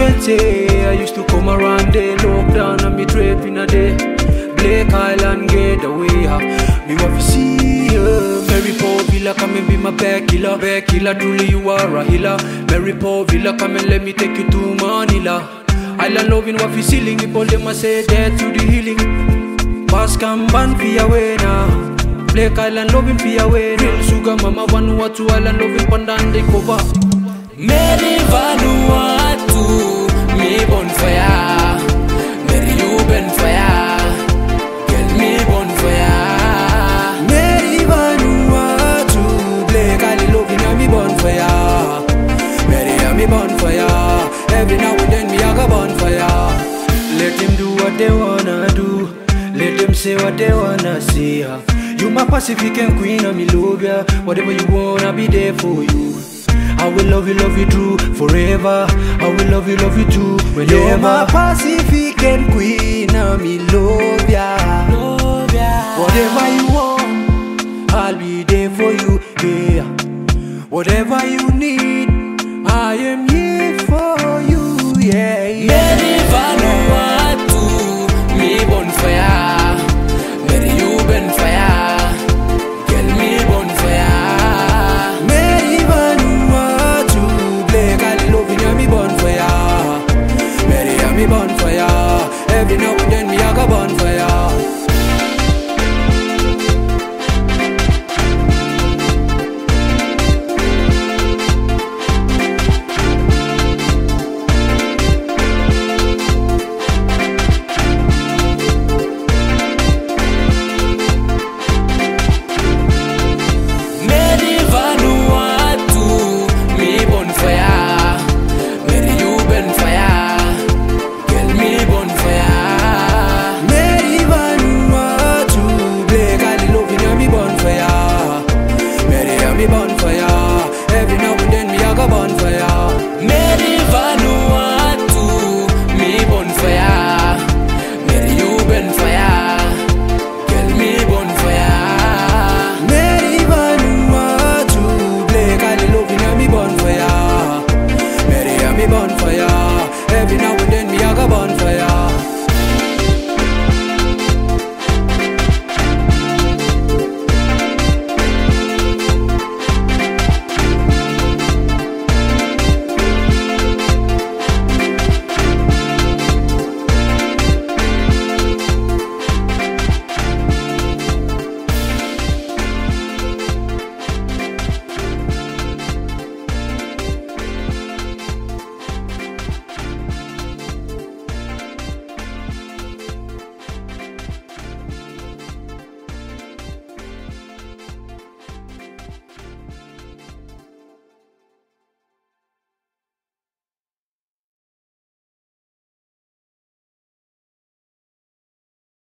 2020, eh? I used to come around there, look down on me drape in a day. Blake Island getaway, ha. Ah. Me want to see ya. Meri Port Vila, come and be my back killer. Back killer, truly you are a healer. Meri Port Vila, come and let me take you to Manila. Island loving what we ceiling, people them a say death to the healing. Pass can ban for your way now. Blake Island loving for your way. Real sugar mama, one what to Island loving pandan they cover. Meri Vanuatu, me you me me me. Every now and then me go. Let them do what they wanna do. Let them say what they wanna say. You my Pacific and queen, and me love ya. Whatever you I'll be there for you. I will love you, love you true forever. I will love you, love you true whenever. You're my Pacific and queen, and me love ya. Love ya. Whatever you want, I'll be there for you. Yeah. Whatever you need, I am here for you. Yeah. yeah. me bonfire. Every no me burn for ya. Every now and then me I go burn for ya. Mary Vanuatu, me burn for ya. Mary you burn for ya. Girl me burn for ya. Mary Vanuatu, Blake I love you, me burn for ya. Mary I me burn for ya.